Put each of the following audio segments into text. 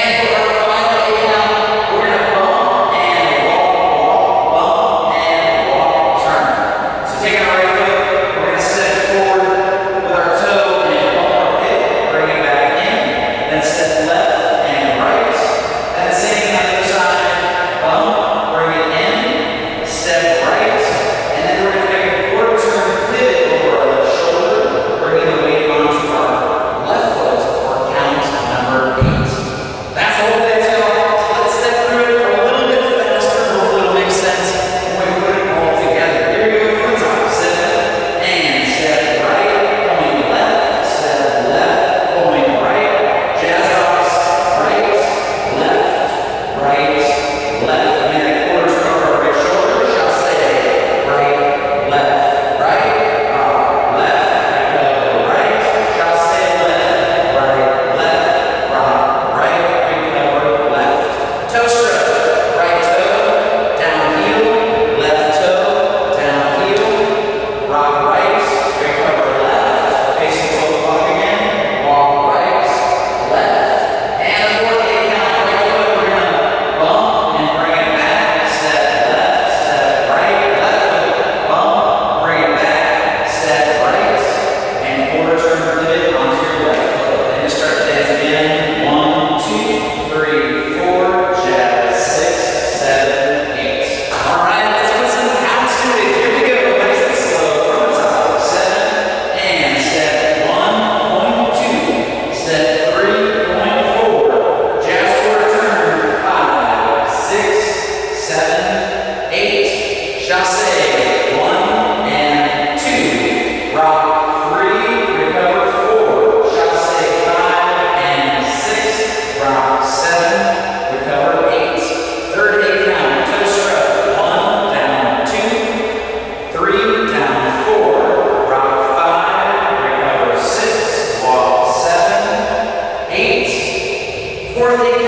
Yeah.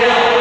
Yeah.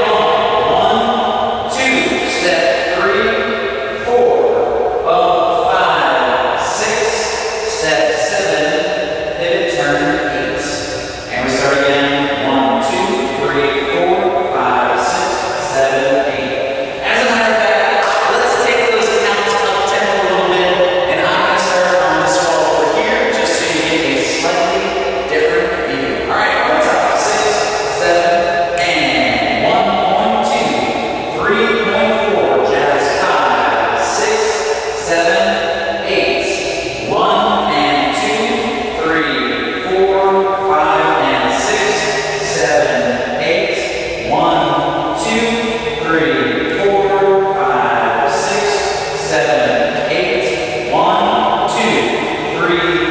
three